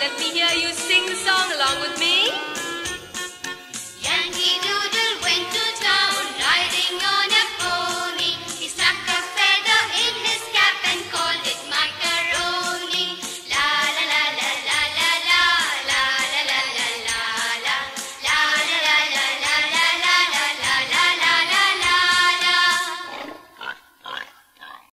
let me hear you sing.